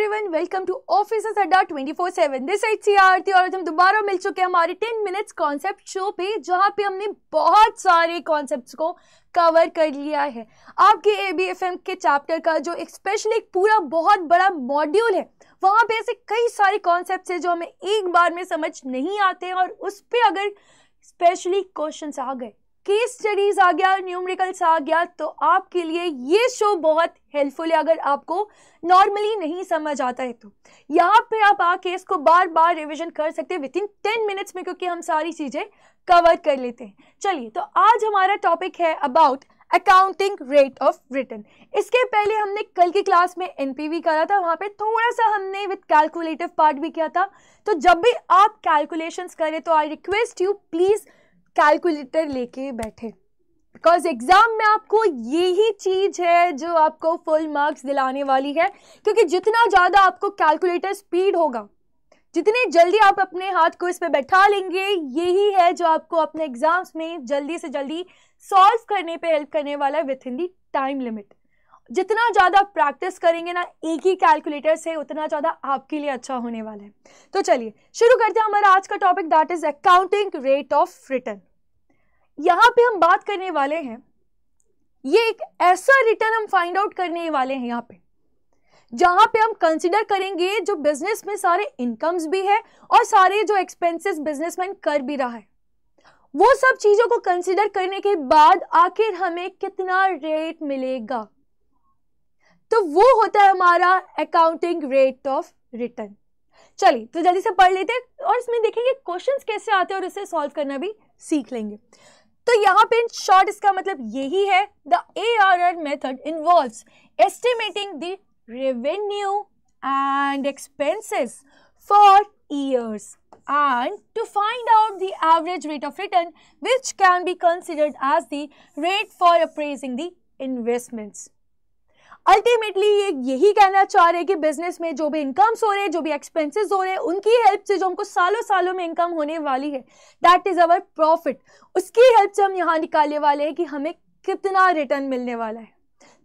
Everyone welcome to officers अड्डा 24/7 this side और हम दोबारा मिल चुके हैं हमारे 10 मिनट्स कॉन्सेप्ट शो पे, जहाँ पे हमने बहुत सारे कॉन्सेप्ट्स को कवर कर लिया है। आपके ए बी एफ़ एम के चैप्टर का जो एक स्पेशली एक पूरा बहुत बड़ा मॉड्यूल है, वहाँ पे ऐसे कई सारे कॉन्सेप्ट है जो हमें एक बार में समझ नहीं आते हैं और उस पर अगर स्पेशली क्वेश्चन आ गए केस स्टडीज़ आ गया न्यूमरिकल्स आ गया तो आपके लिए ये शो बहुत हेल्पफुल है, अगर आपको नॉर्मली नहीं समझ आता है तो। यहाँ पे आप आके इसको बार बार रिविजन कर सकते हैं विद इन टेन मिनट्स में, क्योंकि हम सारी चीज़ें कवर कर लेते हैं। चलिए तो आज हमारा टॉपिक है about accounting rate of return इसके पहले हमने कल की क्लास में एन पी एनपीवी करा था, वहाँ पे थोड़ा सा हमने विद कैलकुलेटिव पार्ट भी किया था। तो जब भी आप कैलकुलेशंस करें तो I request you please calculator लेके बैठे। बिकॉज़ एग्ज़ाम में आपको यही चीज़ है जो आपको फुल मार्क्स दिलाने वाली है, क्योंकि जितना ज़्यादा आपको कैलकुलेटर स्पीड होगा, जितनी जल्दी आप अपने हाथ को इस पर बैठा लेंगे, यही है जो आपको अपने एग्ज़ाम्स में जल्दी से जल्दी सॉल्व करने पे हेल्प करने वाला है with in the time limit जितना ज़्यादा प्रैक्टिस करेंगे ना, एक ही कैलकुलेटर से उतना ज़्यादा आपके लिए अच्छा होने वाला है। तो चलिए, शुरू करते हैं हमारा आज का topic that is accounting rate of return यहाँ पे हम बात करने वाले हैं। ये एक ऐसा रिटर्न हम फाइंड आउट करने वाले हैं यहाँ पे, जहाँ पे हम कंसिडर करेंगे जो बिज़नेस में सारे इनकम्स भी है और सारे जो एक्सपेंसेस बिजनेसमैन कर भी रहा है। वो सब चीज़ों को कंसिडर करने के बाद आखिर हमें कितना रेट मिलेगा? तो वो होता है हमारा अकाउंटिंग रेट ऑफ़ रिटर्न चलिए तो जल्दी से पढ़ लेते हैं और इसमें देखेंगे क्वेश्चंस कैसे आते हैं और इसे सॉल्व करना भी सीख लेंगे। तो यहाँ पे इन शॉर्ट इसका मतलब यही है the A R R method involve estimating the revenue and expenses for years and to find out the average rate of return which can be considered as the rate for appraising the investments ultimately ये यही कहना चाह रहे हैं कि business में जो भी इनकम्स हो रहे हैं, जो भी एक्सपेंसेस हो रहे हैं, उनकी हेल्प से जो हमको सालों सालों में इनकम होने वाली है दैट इज़ अवर प्रॉफिट उसकी हेल्प से हम यहाँ निकालने वाले हैं कि हमें कितना रिटर्न मिलने वाला है।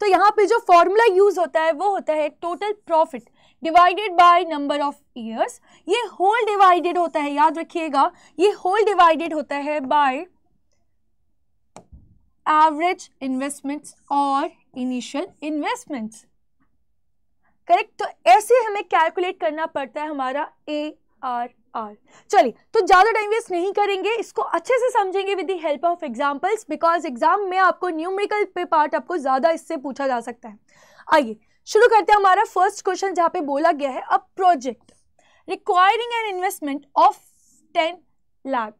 तो यहाँ पे जो फॉर्मूला यूज़ होता है, वो होता है total profit divided by number of years ये होल डिवाइडेड होता है, याद रखिएगा, ये होल डिवाइडेड होता है बाय एवरेज इन्वेस्टमेंट्स और इनिशियल इन्वेस्टमेंट्स करेक्ट तो ऐसे हमें कैलकुलेट करना पड़ता है हमारा ए आर आर चलिए तो ज़्यादा टाइम वेस्ट नहीं करेंगे, इसको अच्छे से समझेंगे with the help of examples because exam में आपको न्यूमेरिकल पे पार्ट आपको ज़्यादा इससे पूछा जा सकता है. आइए, शुरू करते हैं हमारा फ़र्स्ट क्वेश्चन जहाँ पे बोला गया है a project requiring an investment of ten lakh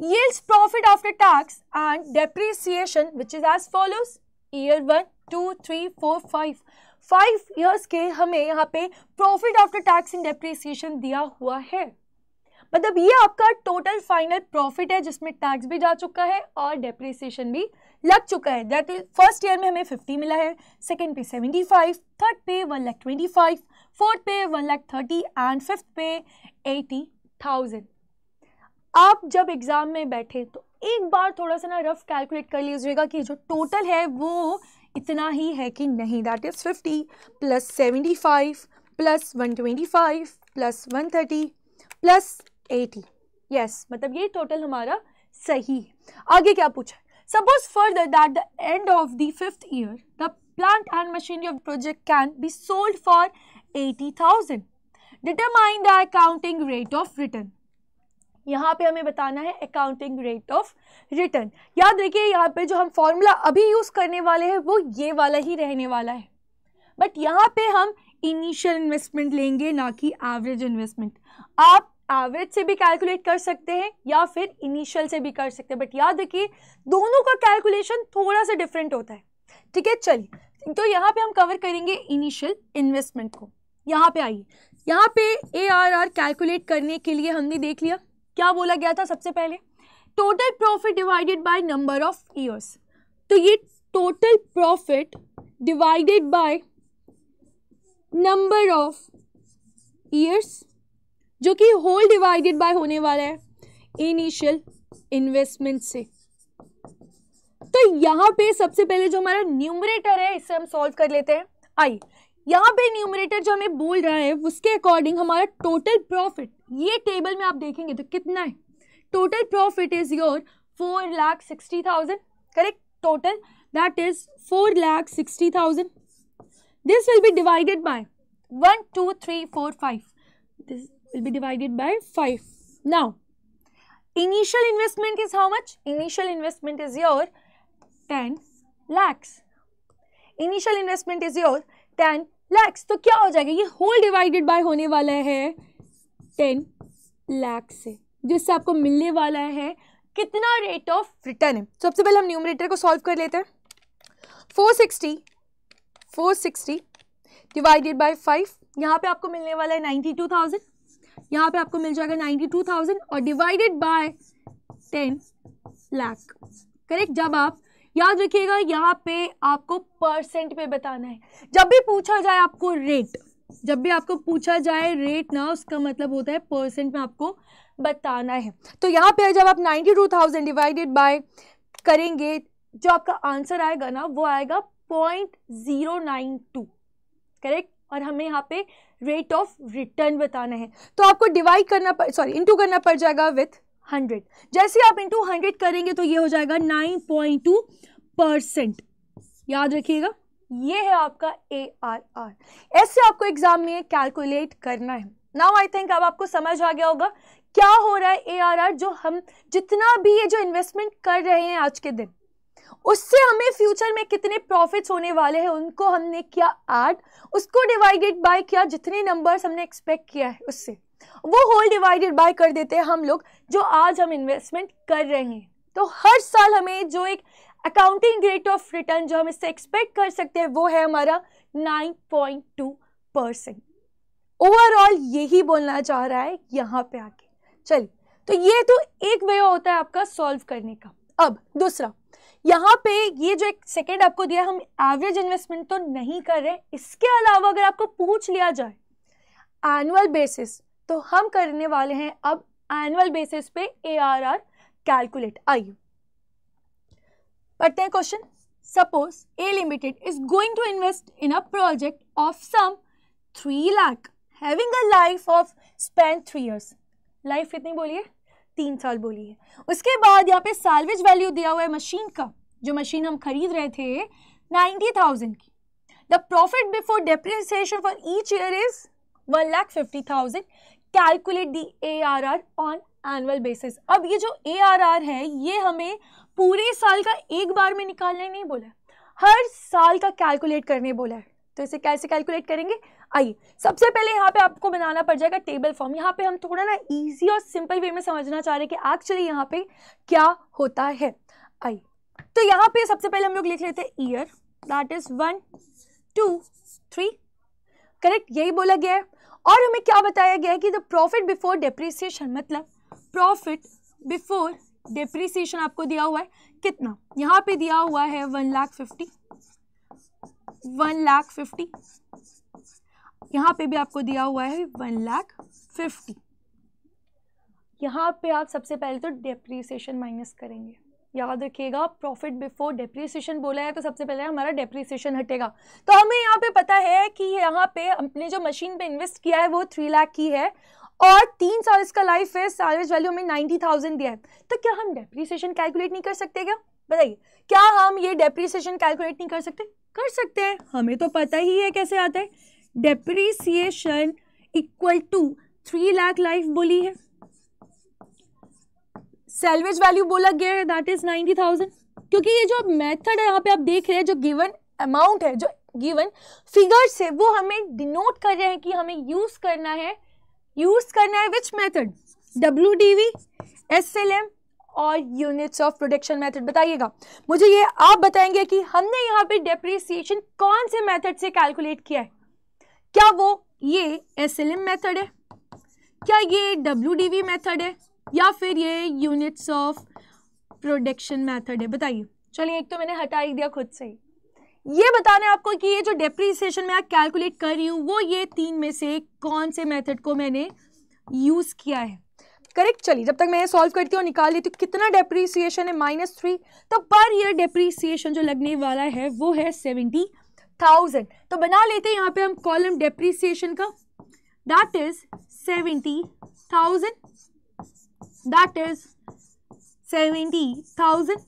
yields profit after tax and depreciation, which is as follows. Year one two three four five five years के हमें यहाँ पे profit after tax in depreciation दिया हुआ है। मतलब ये आपका टोटल फाइनल प्रॉफिट है, जिसमें टैक्स भी जा चुका है और डेप्रिसिएशन भी लग चुका है। दैट इज़ फ़र्स्ट ईयर में हमें फिफ्टी मिला है सेकेंड पे सेवेंटी फाइव थर्ड पे one lakh twenty five fourth पे one lakh thirty and fifth पे एटी थाउज़ेंड आप जब एग्ज़ाम में बैठे तो एक बार थोड़ा सा ना रफ कैलकुलेट कर लीजिएगा कि जो टोटल है वो इतना ही है कि नहीं that is fifty plus seventy five plus one twenty five plus one thirty plus eighty yes मतलब ये टोटल हमारा सही है। आगे क्या पूछा suppose further that the end of the fifth year the plant and machinery of project can be sold for eighty thousand determine the accounting rate of return यहाँ पे हमें बताना है अकाउंटिंग रेट ऑफ़ रिटर्न याद रखिए, यहाँ पे जो हम फॉर्मूला अभी यूज़ करने वाले हैं, वो ये वाला ही रहने वाला है. बट यहाँ पे हम इनिशियल इन्वेस्टमेंट लेंगे, ना कि एवरेज इन्वेस्टमेंट आप एवरेज से भी कैलकुलेट कर सकते हैं, या फिर इनिशियल से भी कर सकते हैं. बट याद रखिए, दोनों का कैलकुलेशन थोड़ा सा डिफरेंट होता है. ठीक है, चलिए. तो यहाँ पे हम कवर करेंगे इनिशियल इन्वेस्टमेंट को. यहाँ पे आइए. यहाँ पे ए आर आर कैलकुलेट करने के लिए हमने देख लिया. क्या बोला गया था सबसे पहले? Total profit divided by number of years तो ये total profit divided by number of years जो कि होल डिवाइडेड बाय होने वाला है इनिशियल इन्वेस्टमेंट से। तो यहाँ पे सबसे पहले जो हमारा न्यूमरेटर है इसे हम सॉल्व कर लेते हैं। आइए, यहाँ पे न्यूमरेटर जो हमें बोल रहा है, उसके अकॉर्डिंग हमारा टोटल प्रॉफिट ये टेबल में आप देखेंगे तो कितना है? Total profit is your four lakh sixty thousand correct total that is four lakh sixty thousand this will be divided by one two three four five this will be divided by five now initial investment is how much initial investment is your ten lakhs initial investment is your ten lakhs तो क्या हो जाएगा? ये whole divided by होने वाला है। 10 लाख से जिससे आपको मिलने वाला है कितना रेट ऑफ़ रिटर्न है? सबसे पहले हम न्यूमरेटर को सॉल्व कर लेते हैं। 460 460 डिवाइडेड बाय 5 यहाँ पे आपको मिलने वाला है 92,000 यहाँ पे आपको मिल जाएगा 92,000 और डिवाइडेड बाय 10 लाख करेक्ट जब आप याद रखिएगा यहाँ पे आपको परसेंट पे बताना है। जब भी पूछा जाए आपको रेट जब भी आपको पूछा जाए रेट ना उसका मतलब होता है परसेंट में आपको बताना है। तो यहाँ पे जब आप 92,000 डिवाइडेड बाय करेंगे जो आपका आंसर आएगा ना वो आएगा point zero nine two correct और हमें यहाँ पे रेट ऑफ़ रिटर्न बताना है। तो आपको डिवाइड करना पड़ सॉरी इंटू करना पड़ जाएगा विथ हंड्रेड जैसे आप इंटू हंड्रेड करेंगे तो ये हो जाएगा नाइन पॉइंट टू परसेंट याद रखिएगा। ये है आपका ए आर आर ऐसे आपको एग्ज़ाम में कैलकुलेट करना है। नाउ आई थिंक अब आपको समझ आ गया होगा क्या हो रहा है ए आर आर जो हम जितना भी ये जो इन्वेस्टमेंट कर रहे हैं आज के दिन, उससे हमें फ्यूचर में कितने प्रॉफिट्स होने वाले हैं, उनको हमने किया ऐड उसको डिवाइडेड बाय किया, जितने नंबर्स हमने एक्सपेक्ट किया है उससे, वो होल डिवाइडेड बाय कर देते हैं हम लोग जो आज हम इन्वेस्टमेंट कर रहे हैं। तो हर साल हमें जो एक अकाउंटिंग रेट ऑफ़ रिटर्न जो हम इससे एक्सपेक्ट कर सकते हैं, वो है हमारा 9.2 परसेंट ओवरऑल यही बोलना चाह रहा है यहाँ पे आके। चलिए तो ये तो एक वे होता है आपका सॉल्व करने का। अब दूसरा, यहाँ पे ये जो एक सेकेंड आपको दिया, हम एवरेज इन्वेस्टमेंट तो नहीं कर रहे, इसके अलावा अगर आपको पूछ लिया जाए एनुअल बेसिस तो हम करने वाले हैं अब एनुअल बेसिस पे ए आर आर कैलकुलेट आइए पढ़ते हैं question suppose A limited is going to invest in a project of sum three lakh having a life of spend three years life कितनी बोलिए तीन साल बोली है। उसके बाद यहाँ पे सैलवेज वैल्यू दिया हुआ है मशीन का, जो मशीन हम खरीद रहे थे नाइन्टी थाउज़ेंड की। The profit before depreciation for each year is one lakh fifty thousand calculate the A R R on annual basis अब ये जो ए आर आर है, ये हमें पूरे साल का एक बार में निकालने नहीं बोला है। हर साल का कैलकुलेट करने बोला है। तो इसे कैसे कैलकुलेट करेंगे? आइए, सबसे पहले यहाँ पे आपको बनाना पड़ जाएगा टेबल फॉर्म यहाँ पे हम थोड़ा ना इजी और सिंपल वे में समझना चाह रहे हैं कि एक्चुअली यहाँ पे क्या होता है। आइए तो यहाँ पे सबसे पहले हम लोग लिख लेते हैं year that is one two three correct यही बोला गया है। और हमें क्या बताया गया है कि द प्रॉफिट बिफोर डेप्रिसिएशन मतलब प्रॉफिट बिफोर डेप्रिसिएशन आपको दिया हुआ है, कितना? यहाँ पे दिया हुआ है one lakh fifty one lakh fifty यहाँ पे भी आपको दिया हुआ है वन लाख फिफ्टी यहाँ पे आप सबसे पहले तो डेप्रीसिएशन माइनस करेंगे। याद रखिएगा प्रॉफिट बिफोर डेप्रीसिएशन बोला है तो सबसे पहले हमारा डेप्रीसिएशन हटेगा। तो हमें यहाँ पे पता है कि यहाँ पे हमने जो मशीन पे इन्वेस्ट किया है वो थ्री लाख की है। और तीन साल इसका लाइफ है सैलवेज वैल्यू में नाइन्टी थाउज़ेंड दिया है। तो क्या हम डेप्रीसिएशन कैलकुलेट नहीं कर सकते क्या? बताइए, क्या हम ये डेप्रीसिएशन कैलकुलेट नहीं कर सकते? कर सकते हैं। हमें तो पता ही है कैसे आता है। Depreciation equal to three lakh life बोली है। सेल्वेज वैल्यू बोला गया है दैट इज़ नाइन्टी थाउज़ेंड क्योंकि ये जो मेथड है, यहाँ पे आप देख रहे हैं, जो गिवन अमाउंट है, जो गिवन फिगर्स है, वो हमें डिनोट कर रहे हैं कि हमें यूज़ करना है यूज़ करना है which method W D V S L M और यूनिट्स ऑफ़ प्रोडक्शन मेथड बताइएगा। मुझे ये आप बताएँगे कि हमने यहाँ पे डेप्रिसिएशन कौन से मेथड से कैलकुलेट किया है? क्या वो ये एस एल एम मेथड है? क्या ये डब्ल्यू डी वी मेथड है? या फिर ये यूनिट्स ऑफ़ प्रोडक्शन मेथड है? बताइए। चलिए, एक तो मैंने हटा ही दिया खुद से ही। ये बताना है आपको कि ये जो डेप्रीसिएशन मैं कैलकुलेट कर रही हूँ, वो ये तीन में से कौन से मेथड को मैंने यूज़ किया है? करेक्ट चलिए, जब तक मैं सॉल्व करती हूँ निकाल लेती हूँ, कितना डेप्रीसिएशन है? माइनस थ्री तो पर ईयर डेप्रीसिएशन जो लगने वाला है, वो है सेवेंटी थाउज़ेंड तो बना लेते हैं यहाँ पे हम कॉलम डेप्रीसिएशन का। That is seventy thousand that is seventy thousand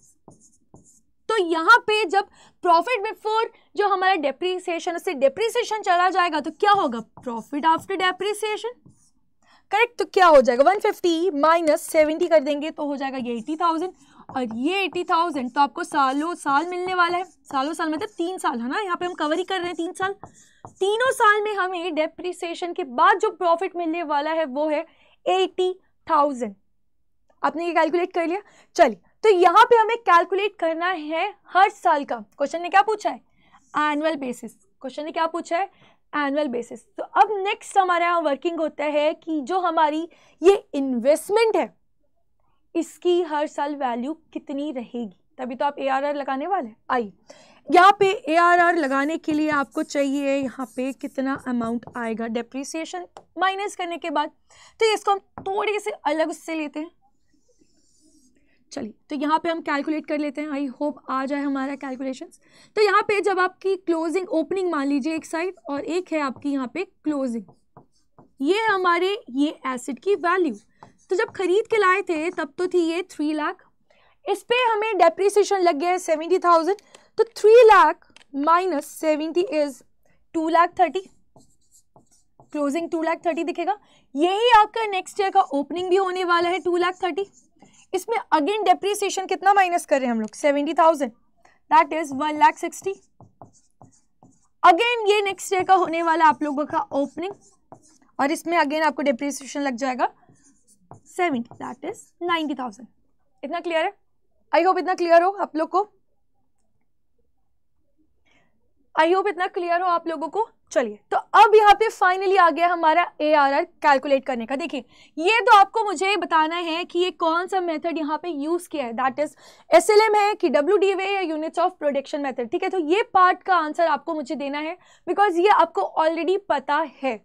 तो यहाँ पे जब प्रॉफिट बिफोर जो हमारा डेप्रीसिएशन उससे डेप्रीसिएशन चला जाएगा तो क्या होगा? प्रॉफिट आफ्टर डेप्रीसिएशन करेक्ट तो क्या हो जाएगा? 150 माइनस सेवेंटी कर देंगे तो हो जाएगा ये 80,000 और ये 80,000 तो आपको सालों साल मिलने वाला है। सालों साल मतलब तीन साल है ना? यहाँ पे हम कवर ही कर रहे हैं तीन साल। तीनों साल में हमें डेप्रीसिएशन के बाद जो प्रॉफिट मिलने वाला है वो है 80,000 आपने ये कैलकुलेट कर लिया? चलिए तो यहाँ पे हमें कैलकुलेट करना है हर साल का। क्वेश्चन ने क्या पूछा है? एनुअल बेसिस क्वेश्चन ने क्या पूछा है? एनुअल बेसिस तो अब नेक्स्ट हमारे यहाँ वर्किंग होता है कि जो हमारी ये इन्वेस्टमेंट है, इसकी हर साल वैल्यू कितनी रहेगी? तभी तो आप ए आर आर लगाने वाले आई यहाँ पे ए आर आर लगाने के लिए आपको चाहिए यहाँ पे कितना अमाउंट आएगा? डेप्रिसिएशन माइनस करने के बाद। तो इसको हम थोड़ी से अलग उससे लेते हैं। चलिए तो यहाँ पे हम कैलकुलेट कर लेते हैं। आई होप आ जाए हमारा कैलकुलेशन तो यहाँ पे जब आपकी क्लोजिंग ओपनिंग मान लीजिए एक साइड और एक है आपकी यहाँ पे क्लोजिंग ये हमारे, ये एसिड की वैल्यू तो जब खरीद के लाए थे, तब तो थी ये थ्री लाख इस पर हमें डेप्रिसिएशन लग गया है सेवेंटी थाउज़ेंड तो three lakh minus seventy is two lakh thirty closing two lakh thirty दिखेगा। यही आपका नेक्स्ट ईयर का ओपनिंग भी होने वाला है टू लाख थर्टी इसमें अगेन डेप्रिसिएशन कितना माइनस कर रहे हैं हम लोग? Seventy thousand that is one lakh sixty again ये नेक्स्ट ईयर का होने वाला आप लोगों का ओपनिंग और इसमें अगेन आपको डेप्रिसिएशन लग जाएगा seventy that is ninety thousand इतना क्लियर है? आई होप इतना क्लियर हो आप लोग को? आई होप इतना क्लियर हो आप लोगों को? चलिए तो अब यहाँ पे फाइनली आ गया हमारा ए आर आर कैलकुलेट करने का। देखिए, ये तो आपको मुझे बताना है कि ये कौन सा मेथड यहाँ पे यूज़ किया है। That is S L M है कि डब्ल्यू डी वे या यूनिट्स ऑफ़ प्रोडक्शन मेथड ठीक है? तो ये पार्ट का आंसर आपको मुझे देना है बिकॉज़ ये आपको ऑलरेडी पता है,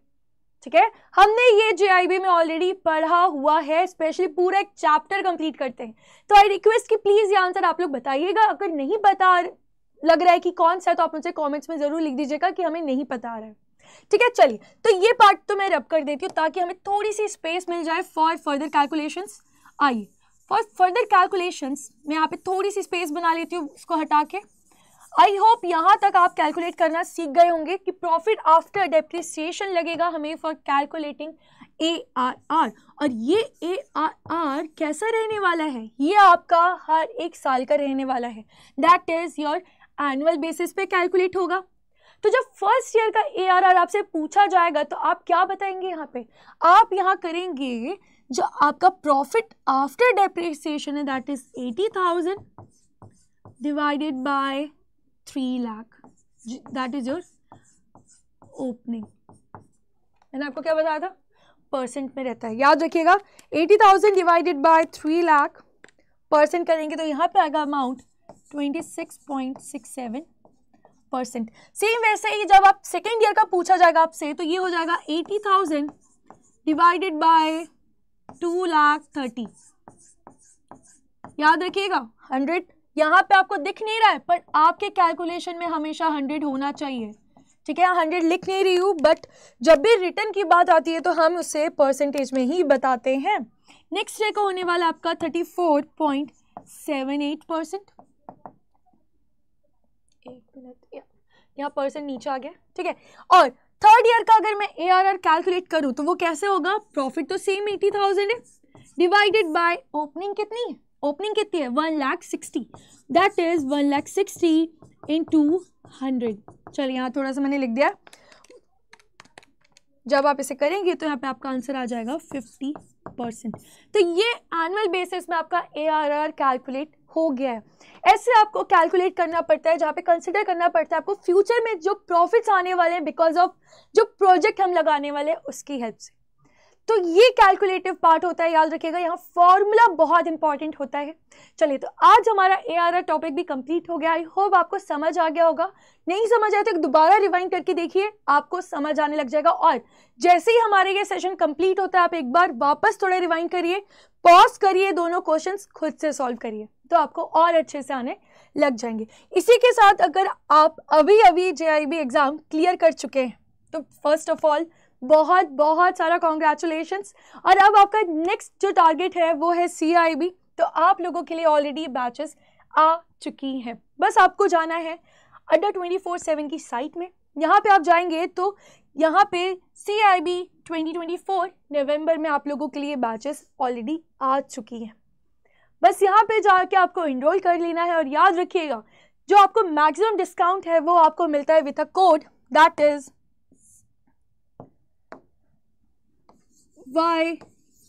ठीक है? हमने ये जेआईबी में ऑलरेडी पढ़ा हुआ है स्पेशली पूरा एक चैप्टर कंप्लीट करते हैं। तो आई रिक्वेस्ट कि प्लीज़ ये आंसर आप लोग बताइएगा। अगर नहीं बता लग रहा है कि कौन सा है तो आप मुझे कॉमेंट्स में ज़रूर लिख दीजिएगा कि हमें नहीं पता आ रहा है। ठीक है, चलिए तो ये पार्ट तो मैं रब कर देती हूँ ताकि हमें थोड़ी सी स्पेस मिल जाए फॉर फर्दर कैलकुलेशंस आइए फॉर फर्दर कैलकुलेशंस मैं यहाँ पे थोड़ी सी स्पेस बना लेती हूँ उसको हटा के। आई होप यहाँ तक आप कैलकुलेट करना सीख गए होंगे कि प्रॉफिट आफ्टर डेप्रिसिएशन लगेगा हमें for calculating A R R और ये ए आर आर कैसा रहने वाला है? ये आपका हर एक साल का रहने वाला है। That is your annual basis पे कैलकुलेट होगा। तो जब फ़र्स्ट ईयर का ए आर आर आपसे पूछा जाएगा तो आप क्या बताएँगे यहाँ पे? आप यहाँ करेंगे जो आपका प्रॉफिट आफ्टर डेप्रिसिएशन है that is eighty thousand divided by three lakh that is your opening मैंने आपको क्या बताया था? परसेंट में रहता है। याद रखिएगा eighty thousand divided by three lakh percent करेंगे तो यहाँ पे आएगा amount twenty six point six seven percent same वैसे ही जब आप सेकेंड ईयर का पूछा जाएगा आपसे तो ये हो जाएगा eighty thousand divided by two lakh thirty याद रखिएगा हंड्रेड यहाँ पे आपको दिख नहीं रहा है, पर आपके कैलकुलेशन में हमेशा हंड्रेड होना चाहिए। ठीक है हंड्रेड लिख नहीं रही हूँ बट जब भी रिटर्न की बात आती है तो हम उसे परसेंटेज में ही बताते हैं। नेक्स्ट डे का होने वाला आपका thirty four point seven eight percent एक मिनट यहाँ परसेंट नीचे आ गया, ठीक है? और थर्ड ईयर का अगर मैं ए आर आर कैलकुलेट करूँ तो वो कैसे होगा? प्रॉफिट तो सेम एटी थाउज़ेंड है डिवाइडेड बाय ओपनिंग कितनी है? ओपनिंग कितनी है? One lakh sixty that is one lakh sixty in two hundred चलिए, यहाँ थोड़ा सा मैंने लिख दिया। जब आप इसे करेंगे तो यहाँ पे आपका आंसर आ जाएगा फिफ्टी परसेंट तो ये एनुअल बेसिस में आपका ए आर आर कैलकुलेट हो गया है। ऐसे आपको कैलकुलेट करना पड़ता है, जहाँ पे कंसिडर करना पड़ता है आपको फ्यूचर में जो प्रॉफिट्स आने वाले हैं बिकॉज़ ऑफ़ जो प्रोजेक्ट हम लगाने वाले हैं, उसकी हेल्प से। तो ये कैलकुलेटिव पार्ट होता है, याद रखिएगा, यहाँ फॉर्मूला बहुत इंपॉर्टेंट होता है। चलिए तो आज हमारा ए आर आर टॉपिक भी कंप्लीट हो गया। आई होप आपको समझ आ गया होगा। नहीं समझ आया तो दोबारा रिवाइंड करके देखिए, आपको समझ आने लग जाएगा। और जैसे ही हमारे ये सेशन कंप्लीट होता है, आप एक बार वापस थोड़ा रिवाइंड करिए पॉज करिए दोनों क्वेश्चन खुद से सॉल्व करिए तो आपको और अच्छे से आने लग जाएँगे। इसी के साथ अगर आप अभी अभी जे एग्ज़ाम क्लियर कर चुके हैं तो फ़र्स्ट ऑफ़ ऑल बहुत बहुत सारा कॉन्ग्रेचुलेशंस और अब आपका नेक्स्ट जो टारगेट है, वो है CIB तो आप लोगों के लिए ऑलरेडी बैचेस आ चुकी हैं. बस आपको जाना है अड्डा ट्वेंटी फोर सेवन की साइट में. यहाँ पे आप जाएँगे तो यहाँ पे C I B twenty twenty four नवंबर में आप लोगों के लिए बैचेस ऑलरेडी आ चुकी हैं. बस यहाँ पे जाके आपको इनरोल कर लेना है और याद रखिएगा, जो आपको मैक्सिमम डिस्काउंट है, वो आपको मिलता है with a code that is Y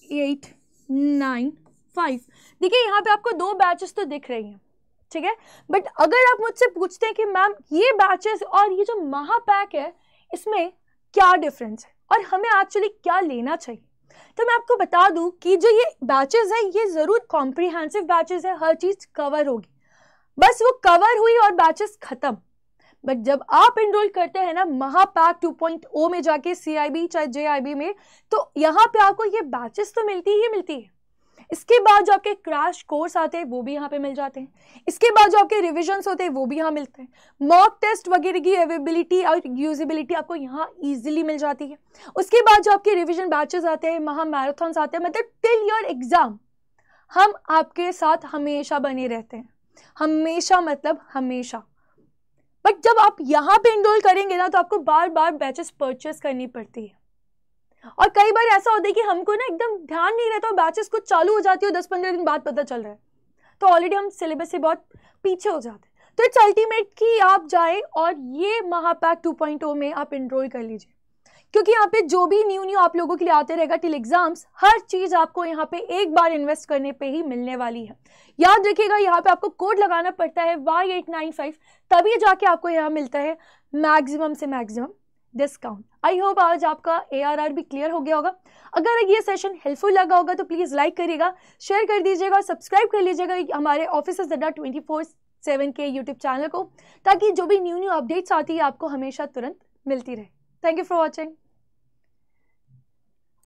eight nine five देखिए, यहाँ पे आपको दो बैचेस तो दिख रही हैं, ठीक है? बट अगर आप मुझसे पूछते हैं कि मैम ये बैचेस और ये जो महापैक है, इसमें क्या डिफरेंस है? और हमें एक्चुअली क्या लेना चाहिए? तो मैं आपको बता दूँ कि जो ये बैचेस है, ये ज़रूर कॉम्प्रिहेंसिव बैचेस है, हर चीज़ कवर होगी। बस वो कवर हुई और बैचेस ख़त्म। बट जब आप इनरोल करते हैं ना महापैक 2.0 में जाके सीआईबी चाहे जेआईबी में तो यहाँ पे आपको ये बैचेस तो मिलती ही मिलती है। इसके बाद जो आपके क्रैश कोर्स आते हैं, वो भी यहाँ पे मिल जाते हैं। इसके बाद जो आपके रिविजन्स होते हैं, वो भी यहाँ मिलते हैं। मॉक टेस्ट वगैरह की अवेबिलिटी और यूजिबिलिटी आपको यहाँ ईजिली मिल जाती है। उसके बाद जो आपके रिविजन बैचेस आते हैं, महा मैराथन्स आते हैं मतलब टिल योर एग्ज़ाम हम आपके साथ हमेशा बने रहते हैं। हमेशा मतलब हमेशा। बट जब आप यहाँ पे इनरोल करेंगे ना तो आपको बार बार बैचेस परचेस करनी पड़ती है। और कई बार ऐसा होता है कि हमको ना एकदम ध्यान नहीं रहता और बैचेस कुछ चालू हो जाती है दस पंद्रह दिन बाद पता चल रहा है। तो ऑलरेडी हम सिलेबस से बहुत पीछे हो जाते हैं। तो इट्स अल्टीमेट कि आप जाए और ये महापैक 2.0 में आप इनरोल कर लीजिए। क्योंकि यहाँ पे जो भी न्यू न्यू आप लोगों के लिए आते रहेगा टिल एग्ज़ाम्स हर चीज़ आपको यहाँ पे एक बार इन्वेस्ट करने पे ही मिलने वाली है। याद रखिएगा, यहाँ पे आपको कोड लगाना पड़ता है वाई एट नाइन फाइव तभी जाके आपको यहाँ मिलता है मैक्सिमम से मैक्सिमम डिस्काउंट आई होप आज आपका एआरआर भी क्लियर हो गया होगा। अगर ये सेशन हेल्पफुल लगा होगा तो प्लीज़ लाइक करिएगा शेयर कर दीजिएगा और सब्सक्राइब कर लीजिएगा हमारे office Adda twenty four seven के यूट्यूब चैनल को, ताकि जो भी न्यू न्यू अपडेट्स आती है, आपको हमेशा तुरंत मिलती रहे। Thank you for watching